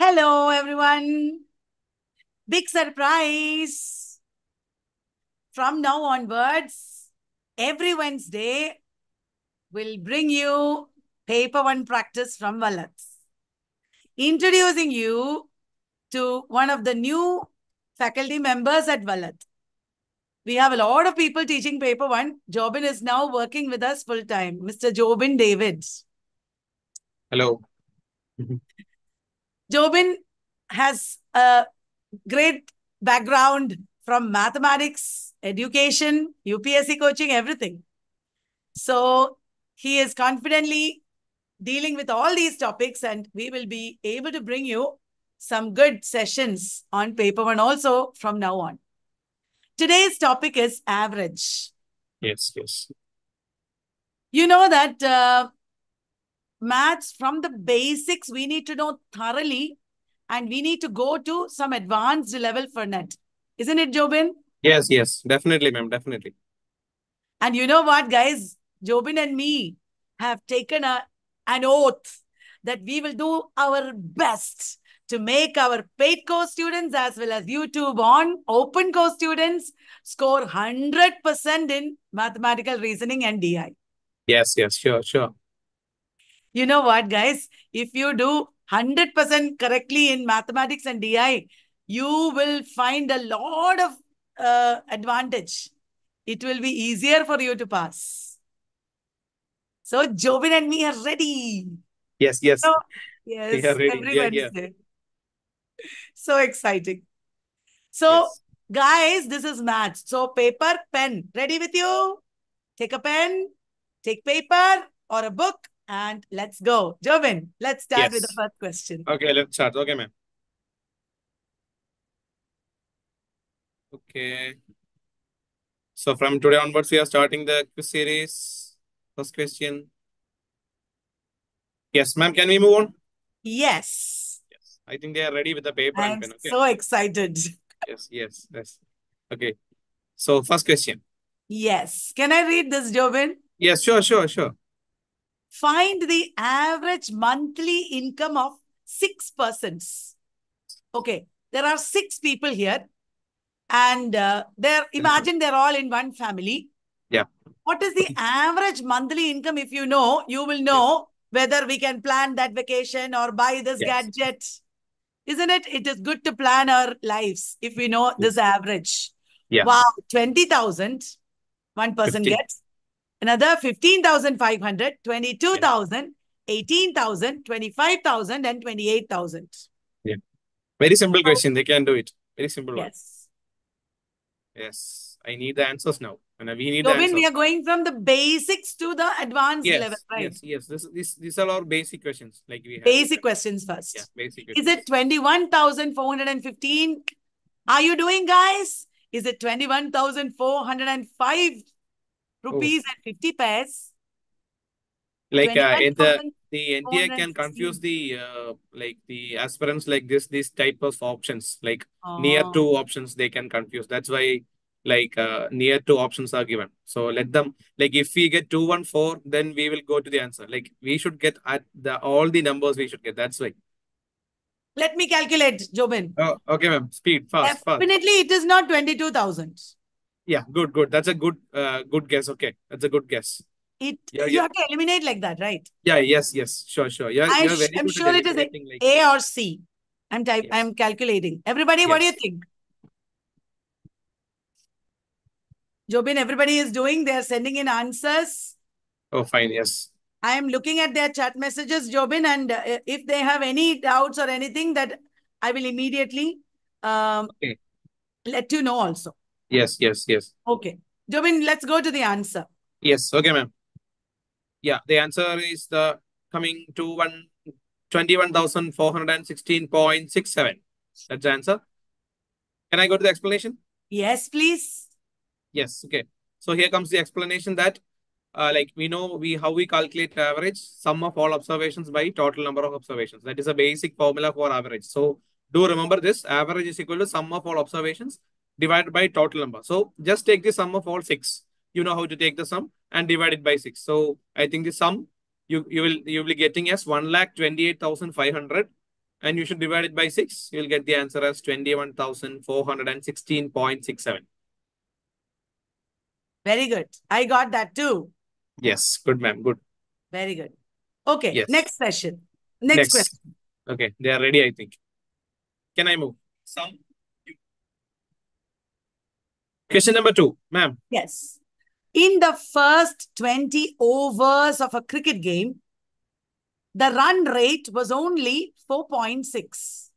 Hello, everyone. Big surprise. From now onwards, every Wednesday, we'll bring you paper one practice from Vallath. Introducing you to one of the new faculty members at Vallath. We have a lot of people teaching paper one. Jobin is now working with us full time. Mr. Jobin David. Hello. Mm-hmm. Jobin has a great background from mathematics, education, UPSC coaching, everything. So he is confidently dealing with all these topics, and we will be able to bring you some good sessions on paper one also from now on. Today's topic is average. Yes, yes. You know that uh, maths from the basics we need to know thoroughly and we need to go to some advanced level for net. Isn't it, Jobin? Yes, yes. Definitely, ma'am. Definitely. And you know what, guys? Jobin and me have taken a, an oath that we will do our best to make our paid course students as well as YouTube on open course students score 100% in mathematical reasoning and DI. Yes, yes. Sure, sure. You know what, guys? If you do 100% correctly in mathematics and DI, you will find a lot of uh, advantage. It will be easier for you to pass. So Jobin and me are ready. Yes, yes. So, yes, We are ready. every Yeah, yeah. So exciting. So, Yes. guys, this is maths. So, paper, pen, ready with you? Take a pen, take paper or a book, and let's go. Jobin, let's start with the first question. Okay, let's start. Okay, ma'am. Okay. So from today onwards, we are starting the quiz series. First question. Yes, ma'am. Can we move on? Yes, Yes. I think they are ready with the paper I'm pen. Okay. so excited. Yes, yes, yes. Okay. So first question. Yes. Can I read this, Jobin? Yes, sure, sure, sure. Find the average monthly income of six persons. Okay, there are six people here, and uh, they're imagine they're all in one family. Yeah. What is the average monthly income? If you know, you will know whether we can plan that vacation or buy this Yes. gadget. Isn't it? It is good to plan our lives if we know this average. Yeah. Wow, 20,000 one person 50. gets. Another 15,500, 22,000, 18,000, 25,000 and 28,000. Yeah. Very simple question. They can do it. Very simple one. Yes. Yes. I need the answers now. And we need the Robin, we are going from the basics to the advanced Yes, level, right? yes, yes. This, this, these are our basic questions. Like we have. Basic questions first. Yeah, basic Is it 21,415? Are you doing, guys? Is it 21,405 rupees and 50 paise? Like uh, in the the NTA can confuse the uh, like the aspirants like this these type of options like near Oh. two options they can confuse. That's why like uh, near two options are given. So let them like if we get two one four then we will go to the answer. Like we should get at the all the numbers we should get. That's why. Let me calculate, Jobin. Oh, okay, ma'am. Speed fast, fast. Definitely, it is not 22,000. Yeah, good, good. That's a good uh good guess. Okay, that's a good guess. It Yeah, you yeah. have to eliminate like that, right? Yeah, yes, yes, sure, sure. You're, I you're sh- very I'm sure it is a, like, A or C. I'm type. Yes. I'm calculating. Everybody, what do you think? Jobin, everybody is doing. They are sending in answers. oh, fine, yes. I am looking at their chat messages, Jobin, and uh, if they have any doubts or anything, that I will immediately um, Okay. let you know also. Yes, yes, yes. Okay, Jobin, let's go to the answer. Yes, okay, ma'am. Yeah, the answer is the coming to one twenty-one thousand four hundred and sixteen point six seven. That's the answer. Can I go to the explanation? Yes, please. Yes, okay. So here comes the explanation that uh, like we know we how we calculate average sum of all observations by total number of observations. That is a basic formula for average. So do remember this average is equal to sum of all observations divided by total number. So just take the sum of all six. You know how to take the sum and divide it by six. So I think the sum you you will you will be getting as one lakh twenty eight thousand five hundred and you should divide it by 6. You'll get the answer as 21,416.67. Very good. I got that too. Yes, good ma'am, good. Very good. Okay, Yes. next session. Next, Next. question. Okay, they are ready, I think. Can I move? Some. Question number two, ma'am. Yes. In the first 20 overs of a cricket game, the run rate was only 4.6.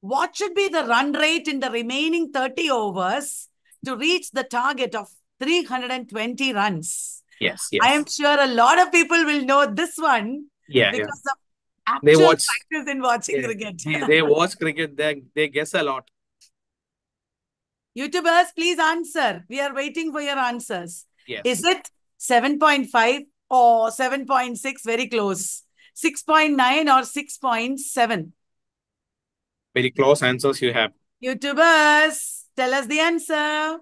What should be the run rate in the remaining 30 overs to reach the target of 320 runs? Yes, yes. I am sure a lot of people will know this one yeah, yeah. because of They actual watch- practice in watching Yeah. cricket. They, they watch cricket, they, they guess a lot. YouTubers, please answer. We are waiting for your answers. Yes. Is it 7.5 or 7.6? Very close. 6.9 or 6.7? Very close answers you have. YouTubers, tell us the answer.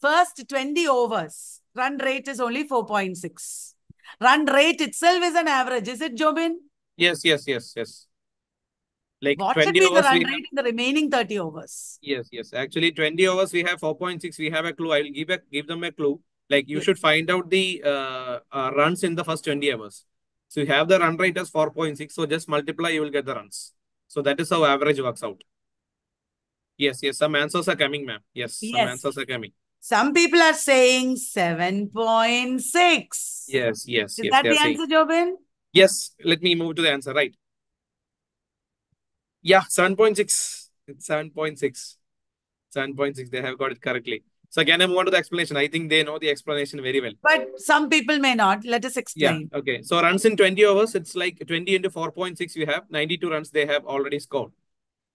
First 20 overs, run rate is only 4.6. Run rate itself is an average. Is it, Jobin? Yes, yes, yes, yes. Like What should 20 be the overs run rate have. in the remaining 30 overs? Yes, yes. Actually, 20 overs we have 4.6. We have a clue. I will give a, give them a clue. Like you Yes. should find out the uh, uh, runs in the first 20 overs. So you have the run rate as 4.6. So just multiply, you will get the runs. So that is how average works out. Yes, yes. Some answers are coming, ma'am. Yes, some answers are coming. Some people are saying 7.6. Yes, yes, Is yes. that the saying- answer, Jobin? Yes, let me move to the answer, right? Yeah, 7.6. It's 7.6. 7.6. They have got it correctly. So again, I move on to the explanation. I think they know the explanation very well. But some people may not. Let us explain. Yeah, okay. So runs in 20 overs, it's like 20 into 4.6 you have. 92 runs they have already scored.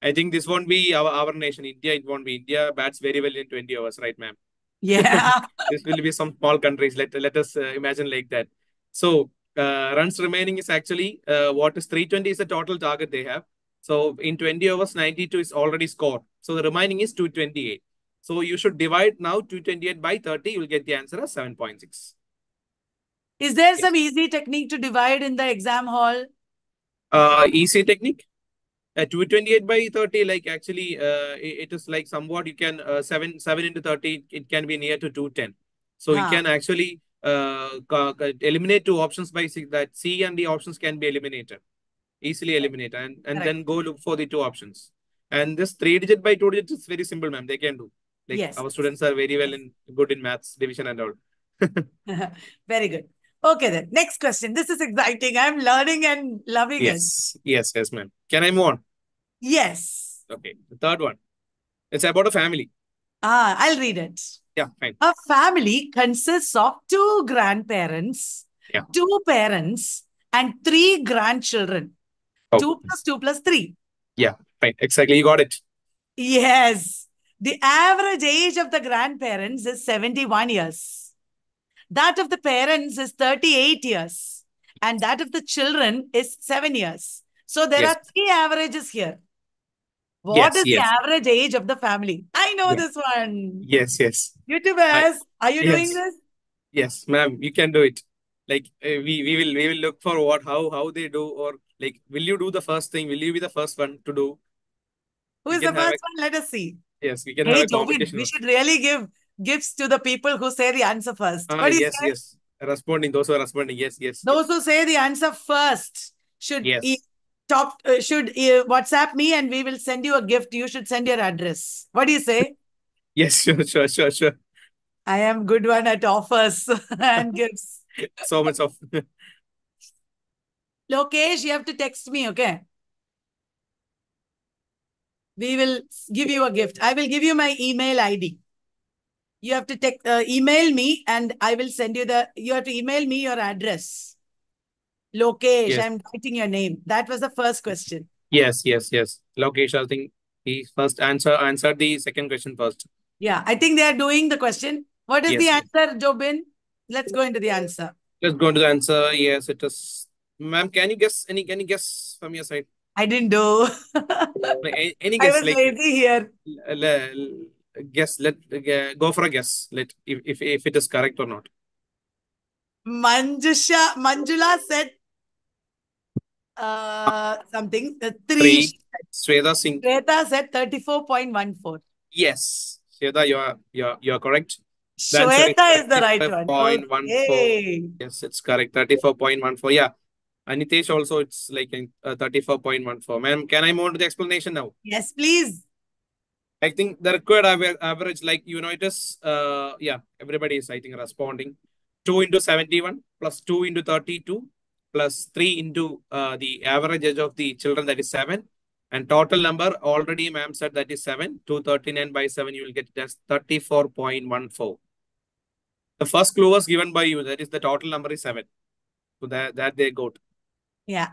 I think this won't be our, our nation, India. It won't be. India bats very well in 20 overs, right, ma'am? Yeah. this will be some small countries. Let, let us uh, imagine like that. So uh, runs remaining is actually uh, what is 320 is the total target they have. So in 20 overs, 92 is already scored. So the remaining is 228. So you should divide now 228 by 30. You will get the answer as 7.6. Is there some easy technique to divide in the exam hall? Uh, easy technique. Uh, 228 by 30, like actually, uh, it, it is like somewhat you can, uh, 7, 7 into 30, it can be near to 210. So Ah. you can actually uh, eliminate two options by C, that C and D options can be eliminated. Easily eliminate and, and Correct. then go look for the two options. And this three digit by two digits is very simple, ma'am. They can do. Like Yes. our students are very well in good in maths, division and all. Very good. Okay, then. Next question. This is exciting. I'm learning and loving it. Yes, yes, yes, ma'am. Can I move on? Yes. Okay. The third one. It's about a family. Ah, I'll read it. Yeah, fine. A family consists of two grandparents, Yeah. two parents, and three grandchildren. Oh. Two plus two plus three. Yeah, Fine. Exactly. You got it. Yes. The average age of the grandparents is 71 years. That of the parents is 38 years. And that of the children is 7 years. So there Yes. are three averages here. What Yes, is the average age of the family? I know this one. Yes, yes. YouTubers, are you doing this? Yes, ma'am, you can do it. Like uh, we we will we will look for what how how they do or like will you do the first thing? Will you be the first one to do? who is the first a- one? Let us see. Yes, we can Hey, have a competition. we should really give gifts to the people who say the answer first. Ah, What yes, yes. Responding, those who are responding. Yes, yes. Those who say the answer first should Yes. e- talk uh, should uh, WhatsApp me and we will send you a gift. You should send your address. What do you say? Yes, sure, sure, sure, sure. I am good one at offers and gifts. So much of Lokesh, you have to text me, okay? We will give you a gift. I will give you my email ID. You have to text, uh, email me and I will send you the, you have to email me your address. Lokesh, Yes. I'm writing your name. That was the first question. yes, yes, yes. Lokesh, I think he first answer answered the second question first. Yeah, I think they are doing the question. What is Yes, the answer, Jobin? Let's go into the answer. Let's go into the answer. Yes, it is. Ma'am, can you guess any can you guess from your side? I didn't do. A- any I guess was like lazy here. guess let uh, go for a guess let if, if if it is correct or not Manjusha, Manjula said uh, something. Uh, three. Three. Singh. Shweta said 34.14. Yes. Sweta, you are you're you're correct. The answer Shweta is the right one. 34.14. Okay. Yes, it's correct. 34.14. Yeah. Anitesh also it's like uh, 34.14. Ma'am, can I move on to the explanation now? Yes, please. I think the required average, like you know, it is uh yeah, everybody is I think responding. 2 into 71 plus 2 into 32 plus 3 into uh, the average age of the children that is 7 and total number already ma'am said that is 7 239 by 7 you will get as 34.14 the first clue was given by you that is the total number is 7 so that that they got Yeah.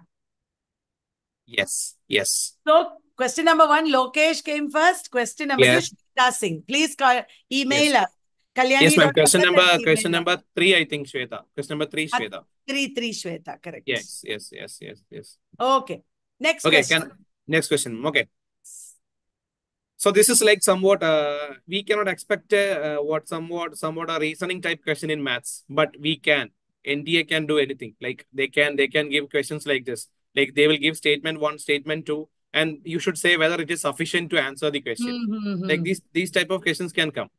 yes yes So, question number one, Lokesh came first. Question number Yes. two, Shweta Singh. Please call, email us. Kalyani yes ma'am question number question number 3 i think shweta question number 3 At- shweta Three, three, Shweta, correct. yes yes yes yes yes Okay. Next okay question. can next question okay So this is like somewhat uh, we cannot expect uh, what somewhat somewhat a reasoning type question in maths, but we can. NTA can do anything. Like they can they can give questions like this. Like they will give statement one, statement two, and you should say whether it is sufficient to answer the question. Mhm, Like these these type of questions can come.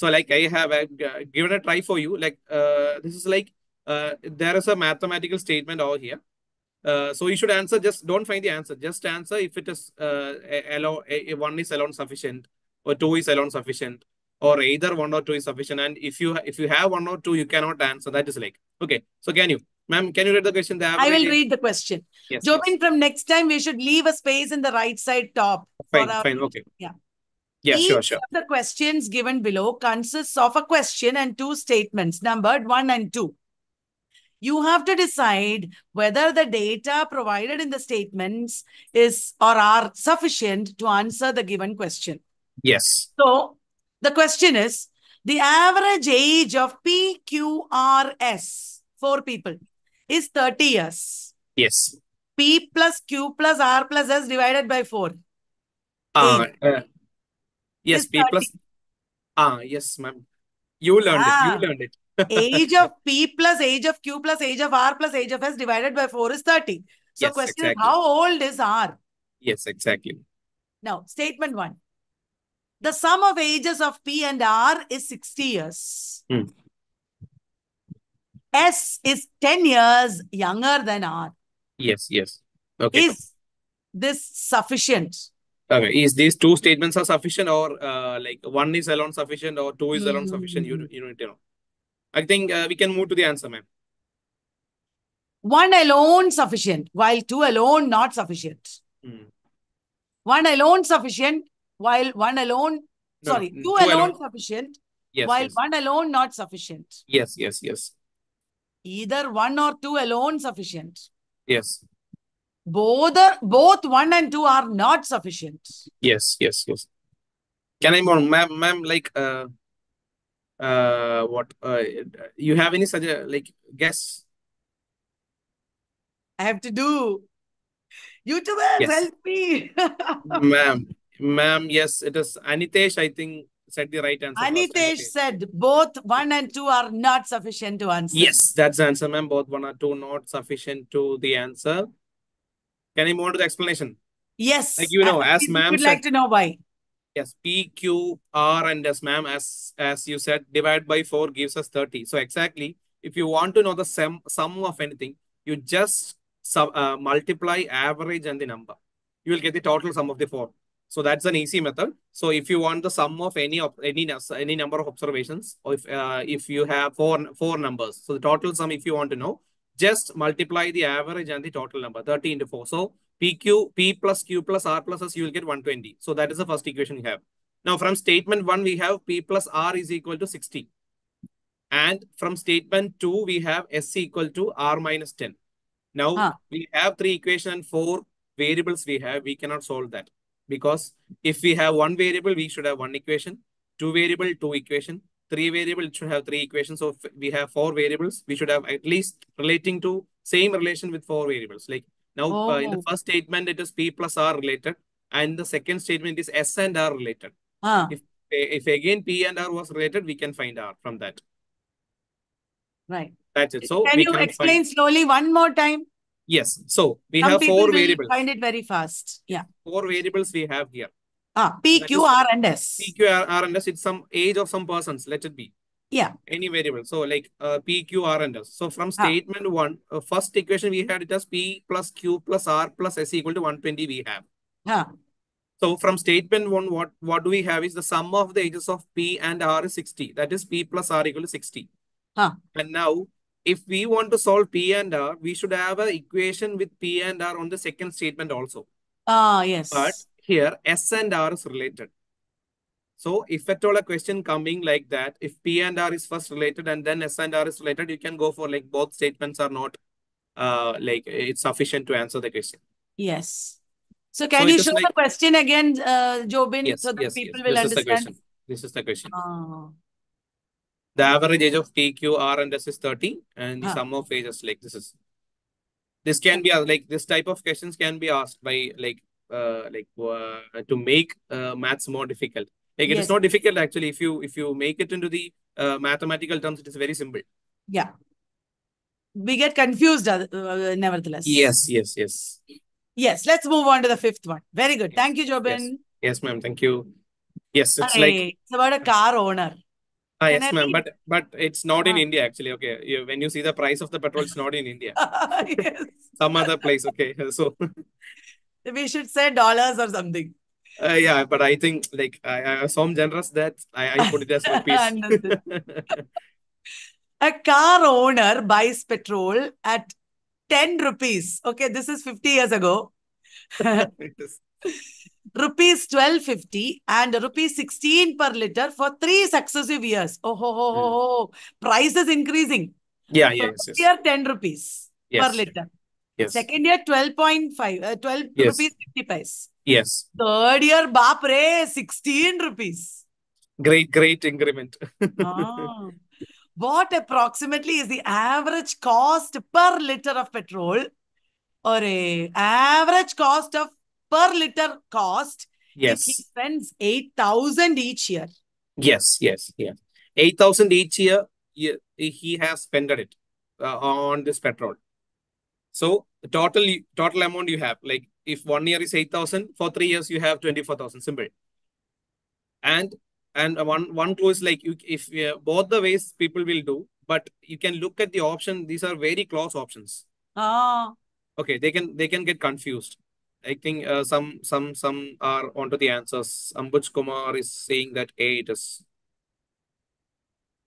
So like I have uh, given a try for you. Like uh, this is like uh, there is a mathematical statement over here. Uh, so you should answer. Just don't find the answer. Just answer if it is uh, a- alone. A, a one is alone sufficient, or two is alone sufficient, or either one or two is sufficient. And if you if you have one or two, you cannot answer. That is like okay. So can you, ma'am? Can you read the question? The I will read the question. Yes, yes. From next time, we should leave a space in the right side top. for Fine, our- fine. Okay. Yeah. Yeah, Each sure, sure. of the questions given below consists of a question and two statements numbered one and two. You have to decide whether the data provided in the statements is or are sufficient to answer the given question. Yes. So the question is the average age of PQRS, four people, is 30 years. Yes. P plus Q plus R plus S divided by 4. Uh, uh, yes. P plus. Ah, yes, ma'am. You learned it. Ah. You learned it. Age of P plus age of Q plus age of R plus age of S divided by 4 is 30. So Yes, question exactly. is how old is R? Yes, exactly. Now, statement 1. The sum of ages of P and R is 60 years. Hmm. S is 10 years younger than R. Yes, yes. Okay. Is this sufficient? Okay, is these two statements are sufficient or uh, like one is alone sufficient or two is alone sufficient? You, you need to know. I think uh, we can move to the answer, ma'am. One alone sufficient, while two alone not sufficient. Hmm. One alone sufficient, while one alone, No, sorry, two, two alone, alone. sufficient, Yes, while yes, one alone not sufficient. yes, yes, yes, Either one or two alone sufficient. yes, Both, are- both one and two are not sufficient. yes, yes, yes. Can I more, ma'am, ma'am, like, uh, uh, what, uh, you have any such, a, like, guess? I have to do. YouTubers, Yes. help me. Ma'am, ma'am, yes, it is Anitesh, I think, said the right answer. Anitesh said both one and two are not sufficient to answer. Yes, that's the answer, ma'am. Both one or two not sufficient to the answer. Can I move on to the explanation? Yes. Like, you know, I as would ma'am like to know why. Yes, P, Q, R, and S, ma'am, as as you said, divide by 4 gives us 30. So exactly, if you want to know the sum, sum of anything, you just sub, uh, multiply average and the number. You will get the total sum of the 4. So that's an easy method. So if you want the sum of any of any any number of observations, or if uh, if you have four four numbers, so the total sum, if you want to know, just multiply the average and the total number, 30 into 4. So PQ, P plus Q plus R plus S, you will get 120. So that is the first equation you have. Now from statement 1, we have P plus R is equal to 60. And from statement 2, we have S equal to R minus 10. Now Ah. we have three equation and four variables we have. We cannot solve that because if we have one variable, we should have one equation. Two variable, two equation. Three variable, it should have three equations. So we have four variables, we should have at least relating to same relation with four variables. Like now uh, in the Oh. first statement, it is P plus R related. And the second statement is S and R related. Huh. If, if again P and R was related, we can find R from that. Right. That's it. So Can you can explain find. slowly one more time? Yes. So we Some have four variables. find it very fast. Yeah. Four variables we have here. Ah, P, Q, and S. P, Q, R, R, and S. It's some age of some persons. Let it be. Yeah. Any variable. So like uh, P, Q, R, and S. So from Ah. statement one, uh, first equation we had it as P plus Q plus R plus S equal to 120 we have. Huh. So from statement one, what, what do we have is the sum of the ages of P and R is 60. That is P plus R equal to 60. Huh. And now, if we want to solve P and R, we should have an equation with P and R on the second statement also. Ah, yes. But here, S and R is related. So if at all a question coming like that, if P and R is first related and then S and R is related, you can go for like both statements are not uh like it's sufficient to answer the question. Yes. So can it you show the question again, uh, Jobin, Yes, so that yes, people yes. will This is the understand? question. This is the question. Ah, The average age of P, Q, R, and S is 30, and the Huh. sum of ages like this is. This can be uh, like this type of questions can be asked by like uh like uh, to make uh, maths more difficult. Like it Yes. is not difficult actually. If you if you make it into the uh, mathematical terms, it is very simple. yeah. We get confused, uh, uh, nevertheless. Yes, yes, yes, Yes. Let's move on to the fifth one. Very good. Yes, Thank you, Jobin. yes, ma'am. Thank you. Yes, it's like it's about a car owner. ah, yes, ma'am. But but it's not in Ah. India actually. Okay, you, when you see the price of the petrol, it's not in India. yes. Some other place. Okay, so. We should say dollars or something. Uh, yeah, but I think like I, I am so generous that I, I put it as rupees. A car owner buys petrol at 10 rupees. Okay, this is 50 years ago. Rupees 1250 and rupees 16 per liter for three successive years. Oh, ho, ho, ho, ho. price is increasing. yeah, yeah, yes, yes, year 10 rupees per liter. Yes, Second year 12.5, uh, 12 Yes. rupees 50 paise. yes. Third year, baap re, 16 rupees. Great, great increment. Ah. What approximately is the average cost per liter of petrol or a average cost of per liter cost if he Yes, spends 8,000 each year? yes, yes, yeah. 8,000 each year, ye- he has spent it uh, on this petrol. So the total total amount you have, like if one year is 8,000, for three years you have 24,000, simple. And and one one clue is like you, if uh, both the ways people will do, but you can look at the option. These are very close options. Ah, Okay, they can they can get confused. I think uh, some some some are onto the answers. Ambuj Kumar is saying that A it is.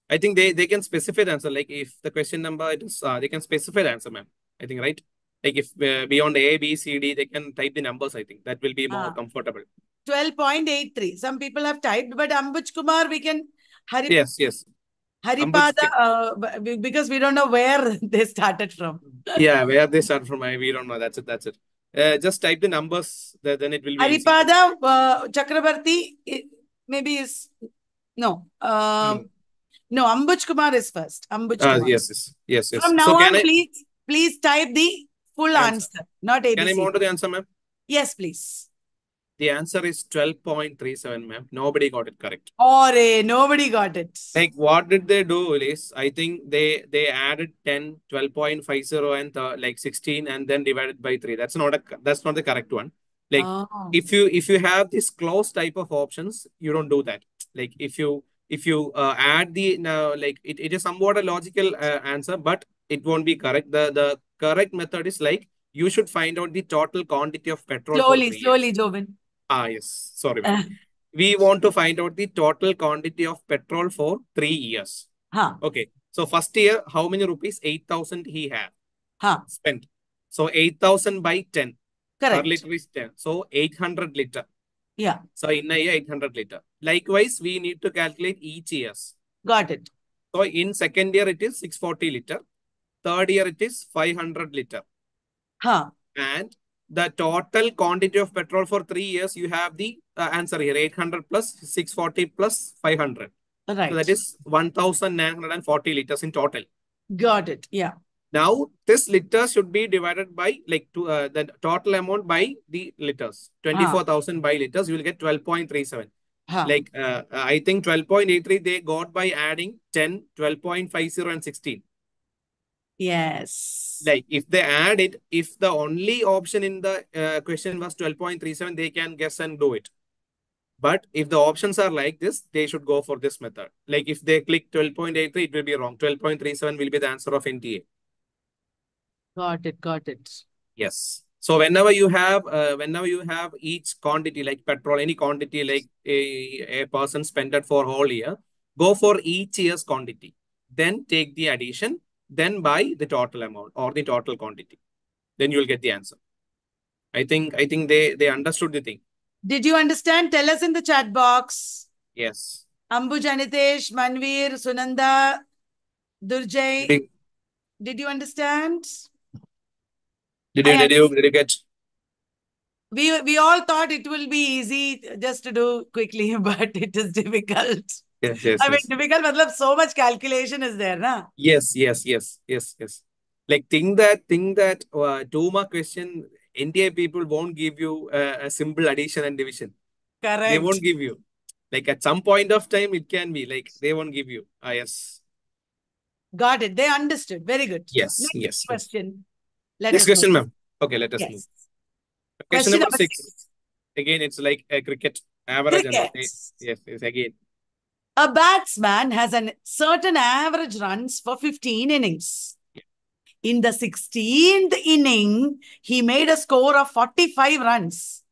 I think they they can specify the answer. Like if the question number it is, uh, they can specify the answer, ma'am. I think right. Like if uh, beyond A, B, C, D, they can type the numbers. I think that will be more Ah. comfortable. 12.83. Some people have typed, but Ambuj Kumar, we can Hari, Yes, yes, Haripada, uh, because we don't know where they started from. yeah. Where they start from, I we don't know. That's it. That's it. Uh, just type the numbers. Then it will be. Haripada uh, Chakrabarti maybe is no. Um, Hmm. No, Ambuj Kumar is first. Ambuj Ah, Kumar. yes, yes, yes, yes. From now So on, I please, please type the full Answer. answer, not ABC. can I move on to the answer, ma'am? Yes, please. The answer is 12.37, ma'am. Nobody got it correct. Or eh, nobody got it. Like, what did they do is, I think they they added 10, 12.50 and uh, like 16 and then divided by 3. That's not a that's not the correct one. Like, Oh. if you if you have this close type of options, you don't do that. Like, if you if you uh, add the now like it, it is somewhat a logical uh, answer, but it won't be correct. The the correct method is like you should find out the total quantity of petrol. slowly, slowly, Jobin. Ah, yes. Sorry. Uh, we want to find out the total quantity of petrol for three years. huh, Okay. So first year, how many rupees? 8,000 he had huh. spent. So 8,000 by 10. Per Correct. liter is 10. So 800 liter. Yeah, So in a year, 800 liter. Likewise, we need to calculate each years. got it. So in second year, it is 640 liter. Third year, it is 500 liter. Huh. And the total quantity of petrol for three years, you have the uh, answer here, 800 plus 640 plus 500. Right. So that is 1,940 liters in total. Got it. Yeah. Now, this liter should be divided by like to, uh, the total amount by the liters. 24,000 by liters, you will get 12.37. Huh. Like, uh, I think 12.83 they got by adding 10, 12.50 and 16. Yes. Like if they add it, if the only option in the uh, question was 12.37, they can guess and do it. But if the options are like this, they should go for this method. Like if they click 12.83, it will be wrong. 12.37 will be the answer of NTA. Got it. Got it. Yes. So whenever you have, uh, whenever you have each quantity like petrol, any quantity like a, a person spent it for whole year, go for each year's quantity. Then take the addition, then buy the total amount or the total quantity. Then you will get the answer. I think I think they they understood the thing. Did you understand? Tell us in the chat box. Yes. Ambuj Anitesh, Manveer, Sunanda, Durjay. Did, Did you understand? did you did you did you get We we all thought it will be easy just to do quickly, but it is difficult. Yes yes I mean, yes. difficult, matlab, so much calculation is there, na? Yes, yes, yes, yes, yes. Like think that think that uh, two mark question, India people won't give you uh, a simple addition and division. Correct. They won't give you. Like at some point of time, it can be like they won't give you. Ah, yes, Got it. They understood. Very good. yes, Next yes, yes. question. Let Next question, ma'am. Okay, let us move. Question Question number number six. six. Again, it's like a cricket average. Cricket. Yes, yes, again. A batsman has a certain average runs for 15 innings. In the 16th inning, he made a score of 45 runs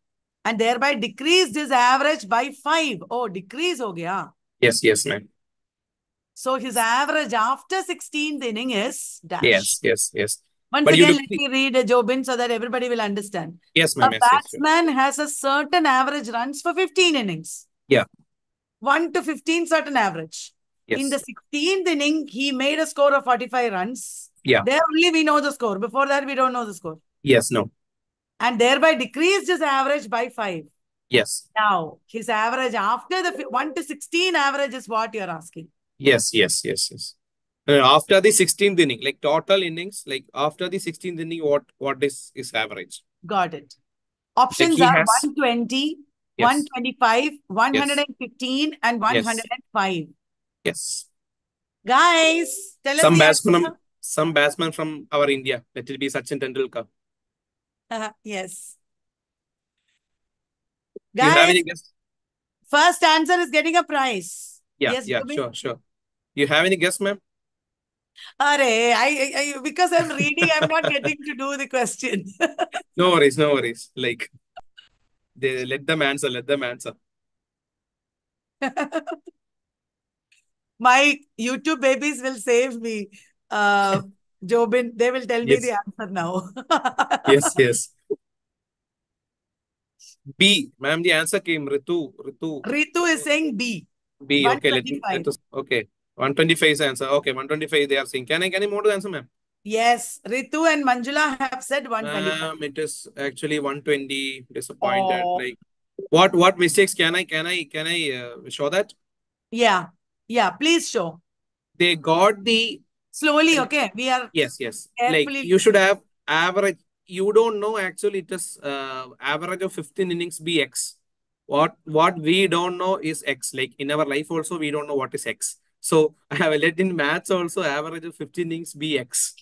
and thereby decreased his average by 5. Oh, decrease ho gaya. Yes, yes, ma'am. So his average after 16th inning is dash. Yes, yes, yes. Once But again, let me read a Jobin so that everybody will understand. Yes, A ma'am. Yes, yes, batsman has a certain average runs for 15 innings. Yeah. 1 to 15 certain average. Yes. In the 16th inning, he made a score of 45 runs. Yeah. There only we know the score. Before that, we don't know the score. Yes, no. And thereby decreased his average by 5. Yes. Now, his average after the 1 to 16 average is what you're asking. Yes, yes, yes, yes. Uh, after the 16th inning, like total innings, like after the 16th inning, what what is is average? Got it. Options he are has- 120, Yes. 125, 115, and 105. Yes. Guys, tell Some the batsman, answer. some batsman from our India. Let it be Sachin Tendulkar. Uh, yes. Do you have Guys, first answer is getting a prize. Yeah, yes, yeah, Govind? sure, sure. You have any guess, ma'am? Are, I, I, I, because I'm reading, I'm not getting to do the question. No worries, no worries. Like, they let them answer, let them answer. My YouTube babies will save me. Uh, Jobin, they will tell me the answer now. Yes, yes. B, ma'am, the answer came. Ritu, Ritu. Ritu is saying B. B, okay, let me, let us, okay. 125 is answer. Okay, 125 they are saying. Can I, can I move to the answer, ma'am? Yes, Ritu and Manjula have said 125. Ma'am, it is actually 120. Disappointed. Oh. Like, what, what mistakes can I, can I, can I uh, show that? Yeah, yeah, please show. They got the Slowly, okay? We are Yes, yes. Like you should have average. You don't know actually it is uh, average of 15 innings be X. What what we don't know is X. Like in our life also we don't know what is X. So I have let in maths also average of 15 innings be X.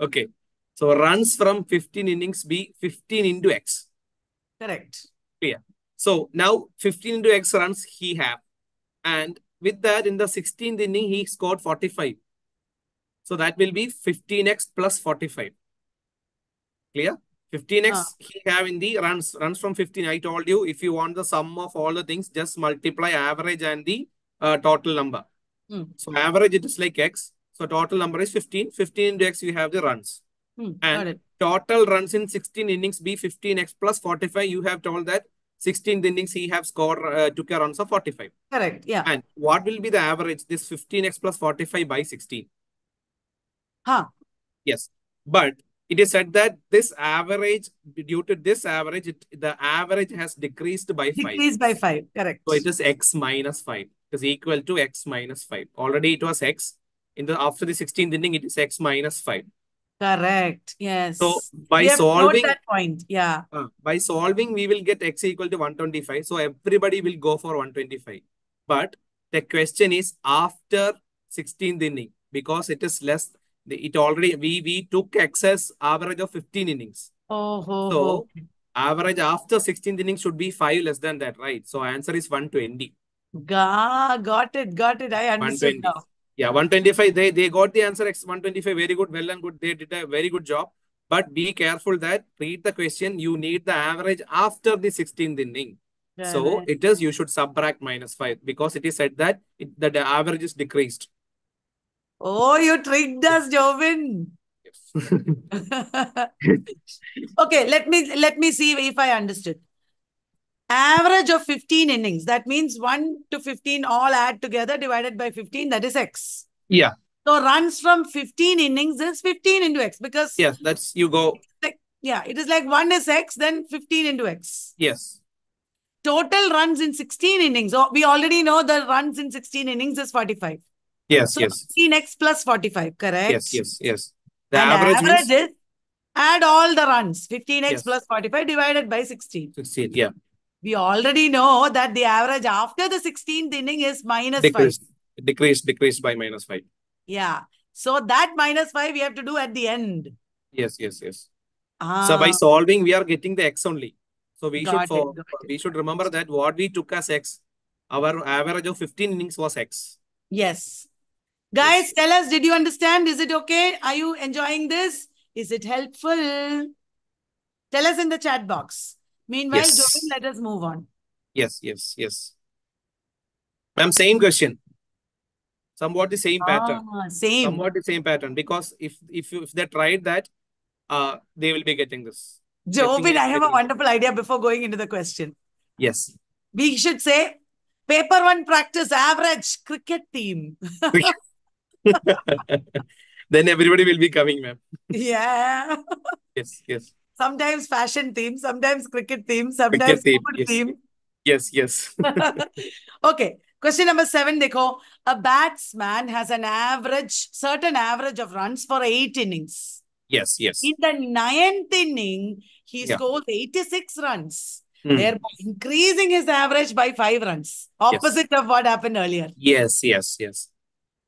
Okay. So runs from 15 innings be 15 into X. correct. Clear. So now 15 into X runs he have. And with that in the 16th inning he scored 45. So that will be 15x plus 45. Clear? 15x Ah. he have in the runs. Runs from 15. I told you if you want the sum of all the things, just multiply average and the uh, total number. Hmm. So average it is like x. So total number is 15. 15 into x you have the runs. Hmm, And. Total runs in 16 innings be 15x plus 45. You have told that 16th innings he have scored uh, took a runs of 45. Correct. Yeah. And what will be the average? This 15x plus 45 by 16. Huh. Yes. But it is said that this average, due to this average, it, the average has decreased by 5. Decreased by five. Correct. So it is x minus 5. It is equal to x minus 5. Already it was x. In the after the 16th inning, it is x minus 5. Correct. Yes. So by solving that point. Yeah. uh, by solving, we will get x equal to 125. So everybody will go for 125. But the question is after 16th inning, because it is less, the- it already we we took excess average of 15 innings. Oh, ho, So ho. average after 16th inning should be five less than that, right? So answer is 120. Ga, got it, got it. I understood 120. now. Yeah, 125. They they got the answer X 125. Very good, well and good. They did a very good job. But be careful that read the question. You need the average after the 16th inning. So Correct. it is you should subtract minus five because it is said that it, that the average is decreased. Oh, you tricked us, Jobin. Yes. Okay, let me let me see if I understood. Average of 15 innings. That means 1 to 15 all add together divided by 15. That is X. yeah. So runs from 15 innings is 15 into X because Yes. That's you go. like, yeah, it is like 1 is X, then 15 into X. Yes. Total runs in 16 innings. Oh, we already know the runs in 16 innings is 45. Yes. So yes. 16X plus 45, correct? Yes. Yes. Yes. The and average, average means is add all the runs 15x Yes. plus 45 divided by 16 16. Yeah. We already know that the average after the 16th inning is minus 5 Decreased. Decreased. Decreased by minus five. yeah so that minus 5 we have to do at the end Yes. Yes. Yes. ah, So by solving, we are getting the x only. So we Got should it. we should remember that what we took as x, our average of 15 innings was x. yes guys Yes. tell us did you understand is it okay are you enjoying this is it helpful tell us in the chat box meanwhile Yes. Jobin, let us move on Yes, yes, yes. Ma'am, same question. Somewhat the same pattern. ah, same Somewhat the same pattern. Because if if you if they tried that, uh, they will be getting this. Jobin, I have a wonderful idea before going into the question. Yes. We should say paper one practice average cricket team. then everybody will be coming, ma'am. yeah. Yes, yes, Sometimes fashion theme, sometimes cricket theme, sometimes theme, yes. theme. yes, yes. okay. Question number seven, dekho. A batsman has an average, certain average of runs for eight innings. yes, yes. In the ninth inning, he Yeah. scores 86 runs, Hmm. thereby increasing his average by five runs. Opposite of what happened earlier. Yes, yes, yes.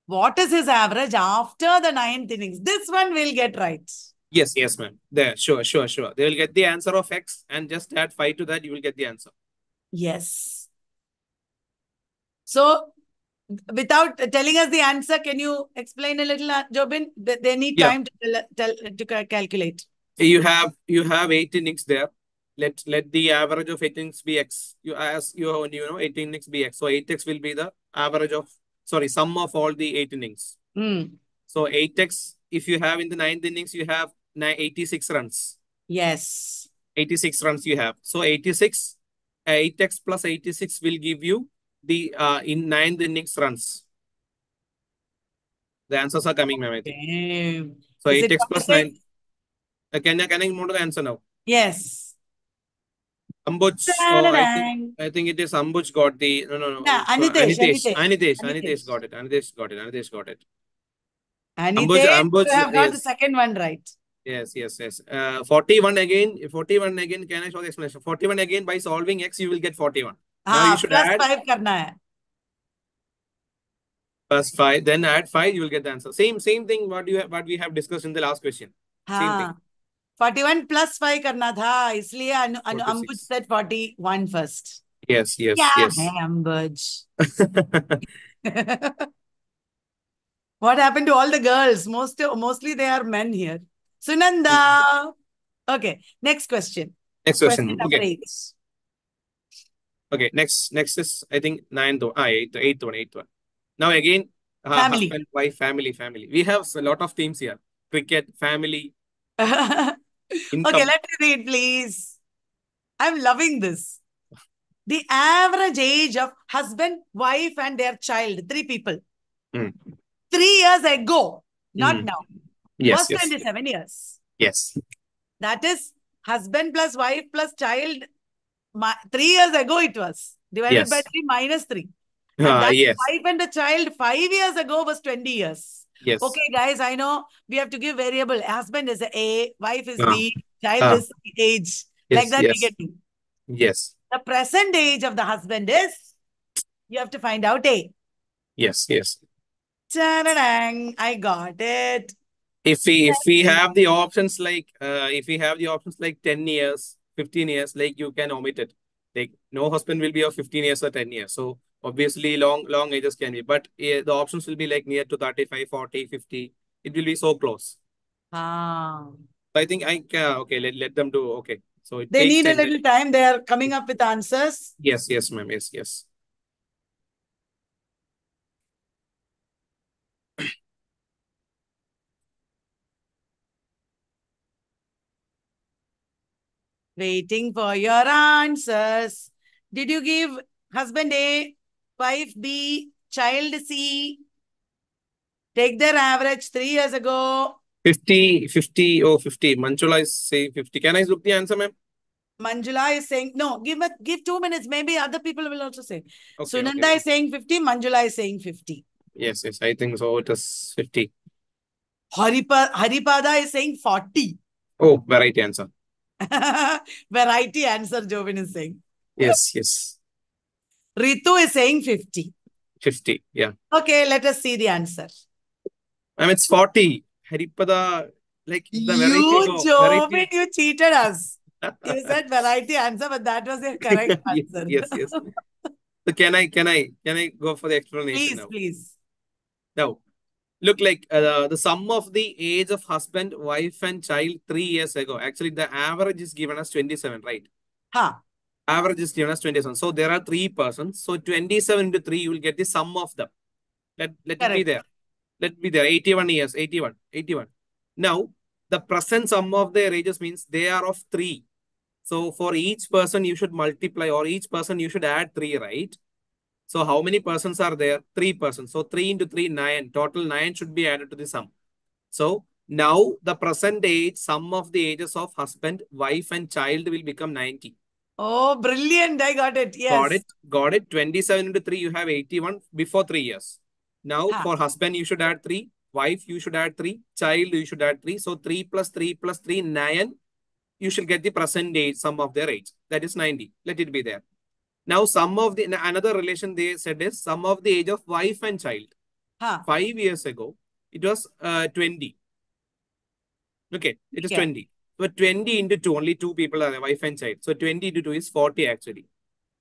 What is his average after the ninth innings? This one we'll get right. Yes, yes, ma'am. There, sure, sure, sure. They will get the answer of X and just add 5 to that, you will get the answer. Yes. So, without telling us the answer, can you explain a little, uh, Jobin? They, need Yeah. time to tell, tell to calculate. You have you have eight innings there. Let let the average of eight innings be X. You as you own, you know eight innings be X. So eight X will be the average of sorry sum of all the eight innings. Hmm. So eight X if you have in the ninth innings you have 86 runs. Yes. 86 runs you have. So 86 uh, 8x plus 86 will give you the uh, in ninth innings runs. The answers are coming, ma'am. I think. Damn. So Is 8x 9. Uh, can I can I move to the answer now? Yes. Ambuj. Oh, I think I think it is Ambuj got the no no no. Uh, Anitesh, Anitesh. Anitesh. Anitesh. Anitesh. Anitesh got it. Anitesh got it. Anitesh got it. Anitesh, Ambuj, you have got the second one right. Yes, yes, yes. Uh, 41 again, 41 again, can I show the explanation? 41 again, by solving x, you will get 41. Ah, now you should plus add, 5 karna hai. Plus 5, then add 5, you will get the answer. Same same thing what you what we have discussed in the last question. Haan. Same thing. 41 plus 5 karna tha, isliye anu, anu, Ambuj said 41 first. Yes, yes, yeah, yes. Hai, Ambuj. what happened to all the girls? Most Mostly they are men here. Sunanda okay next question Next question. question Okay. 8 Okay. Next, next is I think ninth one. Ah, eighth, eighth one, eighth one. Now again, uh, Family. husband, wife, family, family. We have a lot of teams here. Cricket, family, okay let me read please I'm loving this the average age of husband wife and their child three people Mm. three years ago not Mm. now Yes, was yes, 27 years. yes. That is husband plus wife plus child. Ma- three years ago it was. Divided by three minus three. And Ah, that yes, wife and the child five years ago was 20 years. yes. Okay, guys, I know we have to give variable. Husband is A, wife is Ah. B, child Ah. is age. like Yes, we yes, get to. yes, The present age of the husband is, you have to find out A. yes, yes. Ta-da-dang, I got it. If we if we have the options like uh, if we have the options like 10 years, 15 years, like you can omit it. Like no husband will be of 15 years or 10 years. So obviously long long ages can be, but uh, the options will be like near to 35, 40, 50. It will be so close. Ah. So I think I can okay, let, let them do okay. So it They need a 10 little time. They are coming up with answers. Yes, yes, ma'am. Yes, yes. Waiting for your answers. Did you give husband A, wife B, child C? Take their average three years ago. 50, 50, oh, 50. Manjula is saying 50. Can I look the answer, ma'am? Manjula is saying, no, give a, give two minutes. Maybe other people will also say. Okay, Sunanda okay. is saying 50, Manjula is saying 50. Yes, yes. I think so. It is 50. Haripa, Haripada is saying 40. Oh, variety answer. Variety answer, Jobin is saying. Yes, yes. Ritu is saying 50. 50. Yeah. Okay, let us see the answer. Ma'am, it's 40. Haripada, like the. You, Jobin, variety. you cheated us. You said variety answer, but that was your correct yes, answer. yes, yes. So can I, can I, can I go for the explanation please, now? please. Now, look like uh, the sum of the age of husband, wife, and child three years ago. Actually, the average is given as 27, right? Huh. Average is given as 27. So there are three persons. So 27 into 3, you will get the sum of them. Let, let it be there. Let it be there. 81 years, 81, 81. Now, the present sum of their ages means they are of 3. So for each person, you should multiply or each person, you should add 3, right? So how many persons are there? Three persons. So 3 into 3, 9. Total 9 should be added to the sum. So now the present age, sum of the ages of husband, wife and child will become 90. Oh, brilliant. I got it. Yes. Got it? Got it? 27 into 3, you have 81 before 3 years. Now Ah. for husband, you should add 3. Wife, you should add 3. Child, you should add 3. So 3 plus 3 plus 3, 9. You should get the present age, sum of their age. That is 90. Let it be there. Now, some of the another relation they said is some of the age of wife and child. Huh. Five years ago, it was uh, 20. Okay, it is Yeah. 20. But 20 into 2, only two people are there, wife and child. So 20 into 2 is 40 actually.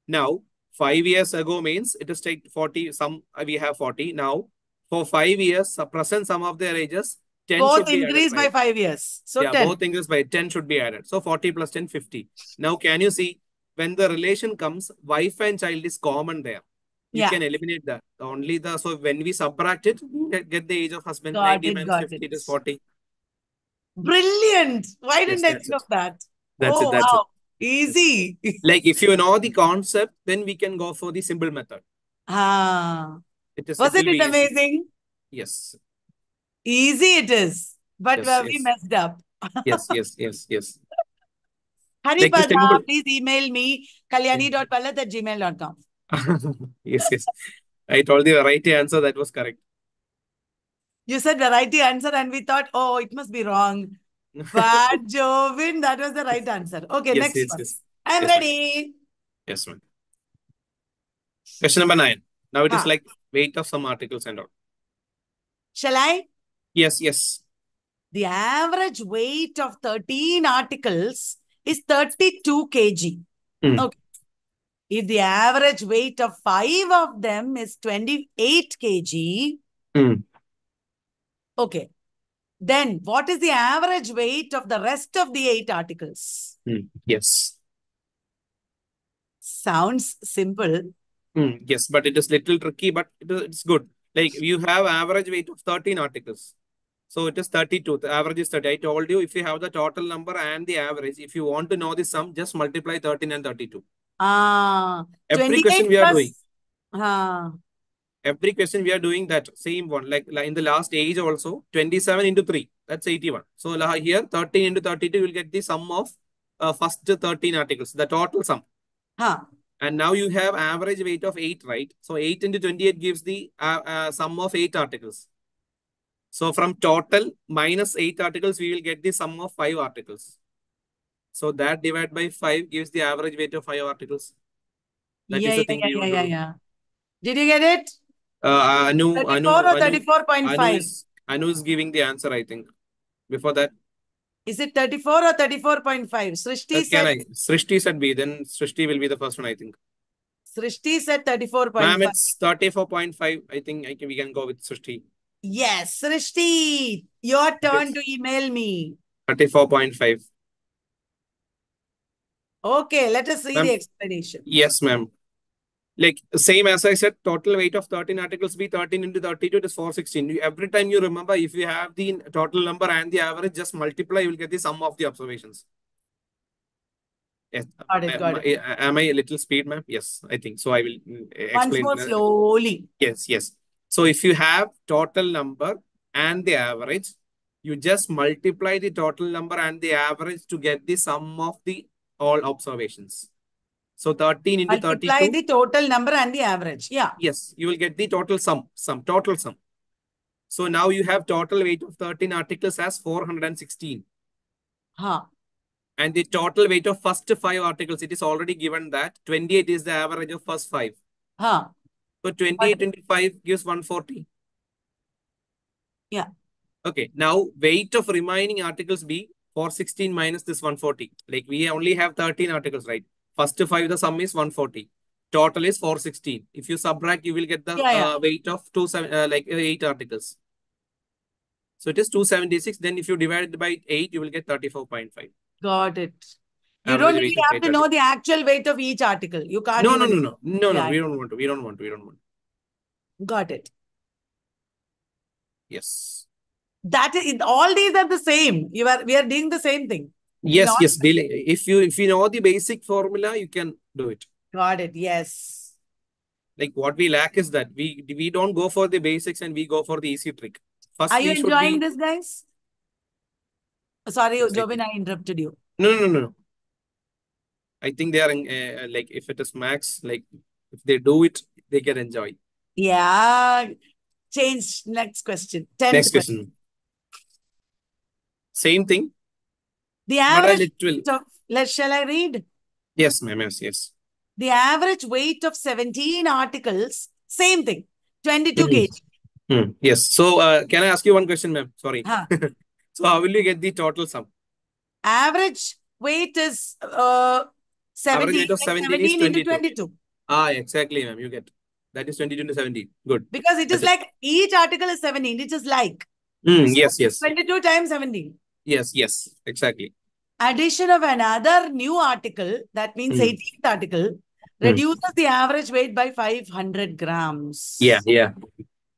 Now, five years ago means it is take 40, some uh, we have 40. Now, for five years, the present sum of their ages, 10 Both increase increased by five years. So yeah, 10. both increase by 10 should be added. So 40 plus 10, 50. Now, can you see when the relation comes, wife and child is common there. You Yeah. can eliminate that. Only the, so when we subtract it, we get, the age of husband, Got 90 it, got 50, it it. is 40. Brilliant. Why didn't I think it. of that? That's oh, it, that's wow. Easy. Like if you know the concept, then we can go for the simple method. ah. It is, Wasn't it be easy. amazing? Yes, Easy it is. But Yes, uh, we messed up. yes, yes, yes, yes. Haripada, simple- please email me kalyani.vallath at gmail.com. yes, yes. I told you the right answer. That was correct. You said variety answer and we thought, oh, it must be wrong. But Jobin, that was the right answer. Okay, Yes, next yes, one. yes. I'm Yes, ready. Yes, ma'am. Question number nine. Now it is Ah. like weight of some articles and all. Shall I? Yes, yes. The average weight of 13 articles is 32 kg. Hmm. Okay. If the average weight of five of them is 28 kg, Hmm. okay. Then what is the average weight of the rest of the eight articles? Hmm. Yes. Sounds simple. Hmm. Yes, but it is little tricky, but it is, it's good. Like you have average weight of 13 articles. So it is 32. The average is 30. I told you if you have the total number and the average, if you want to know the sum, just multiply 13 and 32. Ah, Every question we are plus- doing. Ah, Every question we are doing that same one. Like, like in the last age also, 27 into 3. That's 81. So here 13 into 32, you will get the sum of uh, first 13 articles, the total sum. huh. And now you have average weight of 8, right? So 8 into 28 gives the uh, uh, sum of 8 articles. So from total minus 8 articles, we will get the sum of 5 articles. So that divided by 5 gives the average weight of 5 articles. That is yeah, the yeah, thing yeah, we yeah, yeah, yeah. Did you get it? Uh, Anu, 34 Anu, or 34.5? Anu is, Anu is giving the answer, I think. before that? Is it 34 or 34.5? Srishti Uh, can said, I? Srishti said B, then Srishti will be the first one, I think. Srishti said Ma'am, it's 34.5. I think I can, we can go with Srishti. Yes, Srishti, your turn Yes. to email me. 34.5. Okay, let us see the explanation. Yes, ma'am. Like same as I said, total weight of 13 articles be 13 into 32, it is 416. You- Every time you remember, if you have the total number and the average, just multiply, you will get the sum of the observations. Yes. Got it, Am- it. am- I a little speed, ma'am? Yes, I think. So I will mm, Once more slowly. Yes, yes. So if you have total number and the average, you just multiply the total number and the average to get the sum of the all observations. So 13 into Multiply 32. the total number and the average. Yeah. Yes, you will get the total sum, sum, total sum. So now you have total weight of 13 articles as 416. Huh. And the total weight of first five articles, it is already given that 28 is the average of first five. Huh. So 28 into 5 gives 140. Yeah. Okay, now weight of remaining articles be 416 minus this 140. Like we only have 13 articles, right? First five, the sum is 140. Total is 416. If you subtract, you will get the Yeah, yeah. uh, weight of two seven, uh, like uh, eight articles. So it is 276. Then if you divide it by 8, you will get 34.5. Got it. You don't really have to know the actual weight of each article. You can't No, no, no, no, no, no. We don't want to. We don't want to. We don't want. Got it. Yes. That is all these are the same. You are we are doing the same thing. Yes, Not- yes. Delay. If you if you know the basic formula, you can do it. Got it. Yes. Like what we lack is that we we don't go for the basics and we go for the easy trick. First, Are you enjoying be this, guys? Sorry, Jobin, I interrupted you. no no no no. I think they are in, uh, like if it is max, like if they do it, they can enjoy. Yeah. Change next question. Tenth Next question. question. Same thing, The average little. weight of let shall I read? Yes, ma'am. Yes, yes. The average weight of 17 articles, same thing. 22 Mhm. kg. Hmm, Yes. So, uh, can I ask you one question, ma'am? Sorry. Huh. So, how will you get the total sum? Average weight is uh 17, weight of like 17 is 17 into 22. 22. Ah, exactly, ma'am. You get that is 22 to 17. Good. Because it is That's it. like each article is 17. It is like Hmm, So yes, yes, 22 times 17. yes, yes. Exactly. Addition of another new article, that means Hmm. 18th article, reduces the average weight by 500 grams. Yeah, yeah.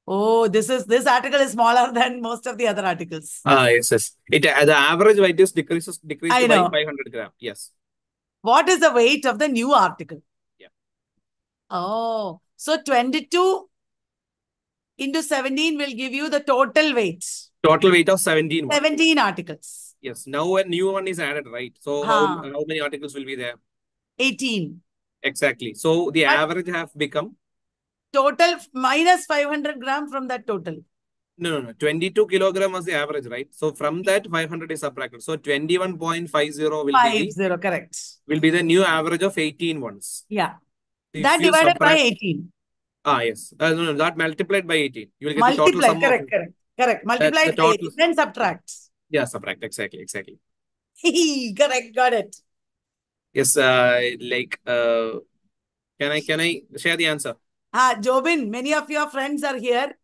Oh, this is this article is smaller than most of the other articles. Ah, yes, yes. It uh, the average weight is decreases decreased I by 500 gram. Yes. What is the weight of the new article? Yeah. Oh, so 22 into 17 will give you the total weight. Total weight of 17. 17 articles. Yes. Now a new one is added, right? So how, how many articles will be there? 18. Exactly. So the But- average have become Total minus 500 gram from that total. No, no, no. 22 kilogram was the average, right? So from that 500 is subtracted. So 21.50 will Five be the, correct. will be the new average of 18 ones. Yeah. If that divided by 18. Ah, yes. Uh, no, no, that multiplied by 18. You will get the total Multiply, sum correct, of correct, correct. Multiply the by 18, then subtract. yeah, subtract. Exactly, exactly. correct, got it. Yes, uh, like uh, can I can I share the answer? Ah, Jobin, many of your friends are here.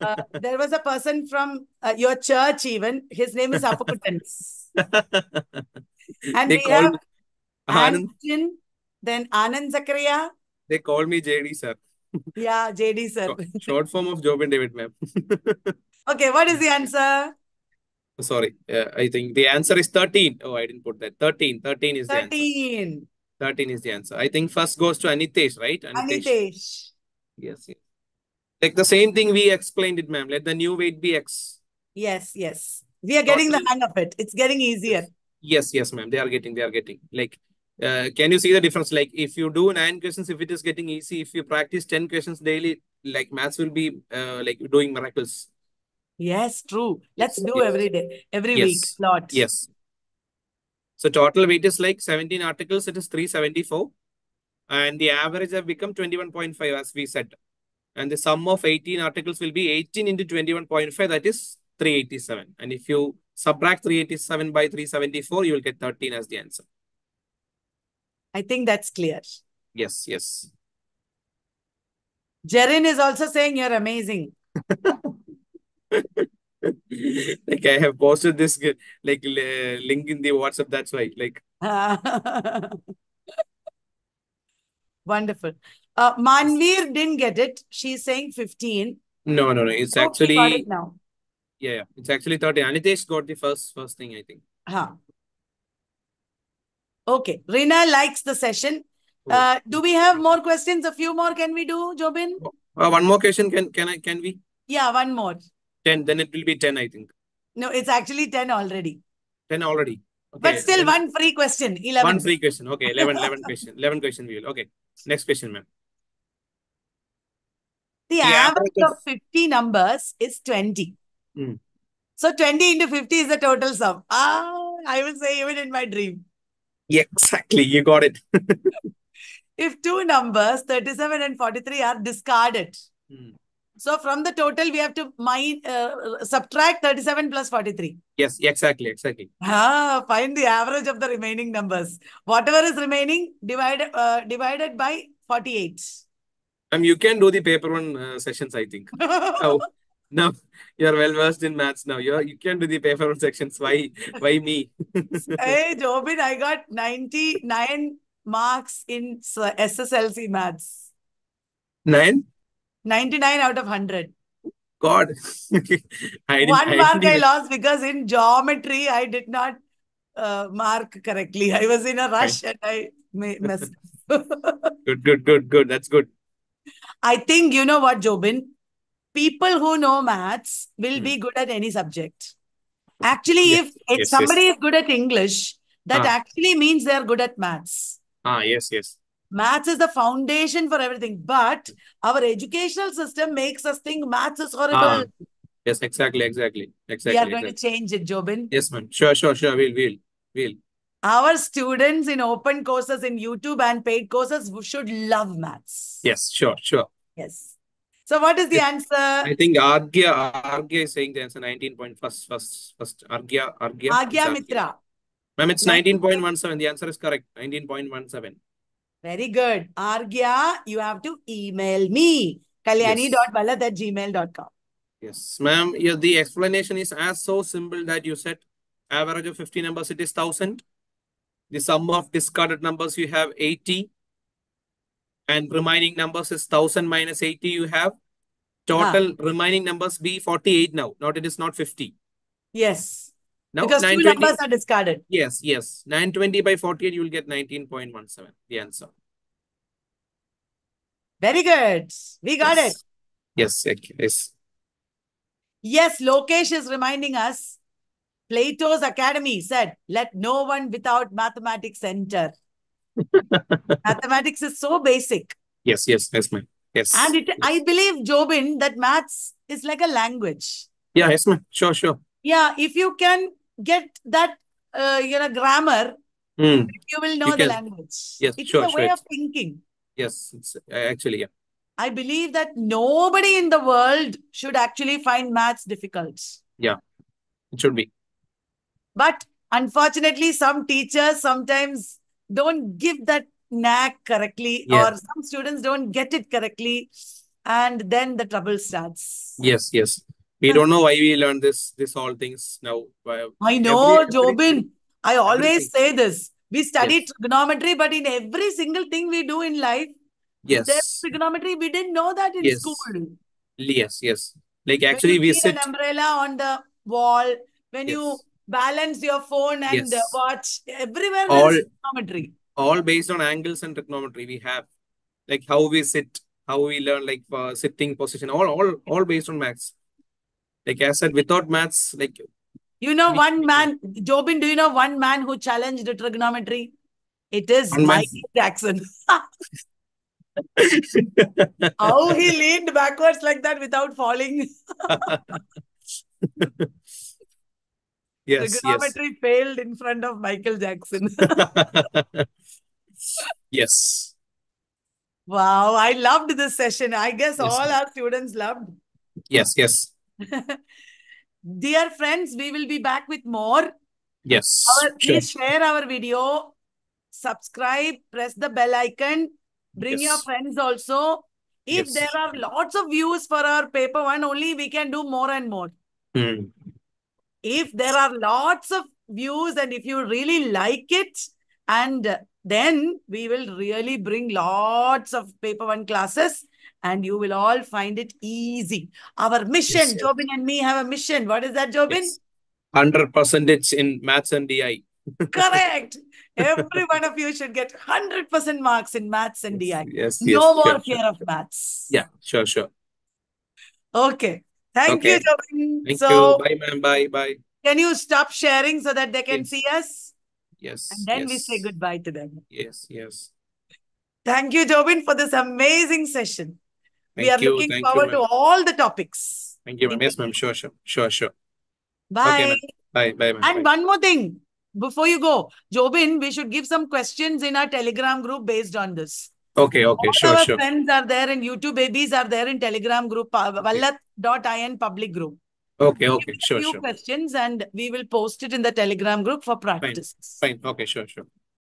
Uh, there was a person from uh, your church even. His name is Apokutans. And they we have Anand, then Anand Zakaria. they call me JD sir. Yeah, JD sir. Short- Short form of Jobin David ma'am. Okay, what is the answer? Sorry, uh, I think the answer is 13. Oh, I didn't put that. 13. 13 is the answer. 13. 13 is the answer. I think first goes to Anitesh, right? Anitesh. Yes, yes. Like the same thing we explained it, ma'am. Let the new weight be X. Yes, yes. We are getting the hang of it. It's getting easier. Yes, yes, ma'am. They are getting, they are getting. Like, uh, can you see the difference? Like, if you do nine questions, if it is getting easy, if you practice 10 questions daily, like maths will be uh, like doing miracles. Yes, true. Let's do Yes. every day, every Yes. week. Lot. Yes. So total weight is like 17 articles, it is 374. And the average have become 21.5 as we said. And the sum of 18 articles will be 18 into 21.5, that is 387. And if you subtract 387 by 374, you will get 13 as the answer. I think that's clear. Yes, yes. Jerin is also saying you're amazing. like I have posted this like link in the WhatsApp. That's why. Like wonderful. Uh, Manveer didn't get it. She's saying 15. No, no, no. It's actually it now. Yeah, yeah. It's actually 30. Anitesh got the first first thing, I think. Huh. Okay. Rina likes the session. Oh. Uh, do we have more questions? A few more can we do, Jobin? Uh, one more question. Can can I can we? Yeah, one more. 10. Then it will be 10, I think. No, it's actually 10 already. 10 already. Okay. But still then, one free question. 11. One free question. Okay. 11, 11 question. 11 question we will. Okay. Next question, ma'am. The, the average, average of 50 numbers is 20. Mm. So 20 into 50 is the total sum. Ah, I will say even in my dream. Yeah, exactly. You got it. if two numbers, 37 and 43, are discarded, mm. so from the total, we have to mine, uh, subtract 37 plus 43. Yes, exactly, exactly. Ah, find the average of the remaining numbers. Whatever is remaining, divided, uh, divided by 48. Um, you can do the paper one uh, sessions, I think. oh, no, you're well versed in maths now. You you can do the paper one sections. Why why me? hey, Jobin, I got 99 marks in SSLC maths. Nine? 99 out of 100. God. I One mark I, I lost because in geometry, I did not uh, mark correctly. I was in a rush and I messed good, good, good, good. That's good. I think, you know what, Jobin? People who know maths will hmm. be good at any subject. Actually, yes, if, if yes, somebody yes. is good at English, that ah. actually means they are good at maths. Ah, yes, yes. Maths is the foundation for everything. But our educational system makes us think maths is horrible. Ah, yes, exactly, exactly, exactly. We are going exactly. to change it, Jobin. Yes, ma'am. Sure, sure, sure. We'll, we'll, we'll. Our students in open courses in YouTube and paid courses should love maths. Yes, sure, sure. Yes. So what is the yes. answer? I think Argya, Argya is saying the answer 19 point first, first, first, Argya, Argya. Argya Mitra. Ma'am, it's 19.17. The answer is correct. 19.17. Very good. Argya, you have to email me. Kalyani.vallath at gmail.com. Yes, ma'am. Yeah, the explanation is as so simple that you said average of 50 numbers, it is 1000. The sum of discarded numbers, you have 80. And remaining numbers is 1000 minus 80 you have. Total ah. remaining numbers be 48 now. Not it is not 50. Yes. Now, because two numbers are discarded. Yes, yes. 920 by 48, you will get 19.17, the answer. Very good. We got yes. it. Yes, yes. Yes, Lokesh is reminding us, Plato's Academy said, let no one without mathematics enter. mathematics is so basic. Yes, yes, yes, ma'am. Yes. And it, yes. I believe, Jobin, that maths is like a language. Yeah, yes, ma'am. Sure, sure. Yeah, if you can get that uh, you know grammar, mm. you will know you the can. language. Yes, it's sure, a sure. way of thinking. Yes, it's uh, actually yeah. I believe that nobody in the world should actually find maths difficult. Yeah, it should be. But unfortunately, some teachers sometimes don't give that knack correctly, yes. or some students don't get it correctly, and then the trouble starts. Yes, yes. We don't know why we learn this, this all things now. I know, every, Jobin. I always say this. We study yes. trigonometry, but in every single thing we do in life, yes, there's trigonometry. We didn't know that in yes. school. Yes, yes. Like actually, we sit an umbrella on the wall when yes. you balance your phone and yes. watch. Everywhere all, trigonometry. All based on angles and trigonometry. We have like how we sit, how we learn like uh, sitting position. All, all, all based on maths. Like I said, without maths, like you know, one man, Jobin, do you know one man who challenged the trigonometry? It is Michael Jackson. How he leaned backwards like that without falling. yes, trigonometry yes. failed in front of Michael Jackson. yes. Wow, I loved this session. I guess yes, all our students loved. Yes, yes. dear friends, we will be back with more. Yes. Our, Sure. please share our video, subscribe, press the bell icon, bring your friends also. If Yes. there are lots of views for our paper one, only we can do more and more. Hmm. If there are lots of views and if you really like it, and then we will really bring lots of paper one classes and you will all find it easy. Our mission, Yes. Jobin and me have a mission. What is that, Jobin? Yes. 100 percentage in maths and DI. Correct. Every one of you should get 100% marks in maths and DI. Yes, yes, No more sure, fear sure. of maths. Yeah, sure, sure. Okay. Thank you, Okay. Jobin. Thank so, you. Bye, ma'am. Bye, bye. can you stop sharing so that they can Yes. see us? Yes. And then we say goodbye to them. Yes, yes. Thank you, Jobin, for this amazing session. Thank we are you. looking Thank you, forward to all the topics. Thank you, ma'am. Yes, ma'am. Sure, sure. Sure, sure. Bye. ma'am. Bye, bye, ma'am. And Bye. one more thing before you go, Jobin, we should give some questions in our Telegram group based on this. Okay, okay. All Sure, our sure. friends are there and YouTube babies are there in Telegram group, uh, vallath.in public group. Okay, okay. Sure, few sure. questions and we will post it in the Telegram group for practice. Fine. Okay, sure, sure.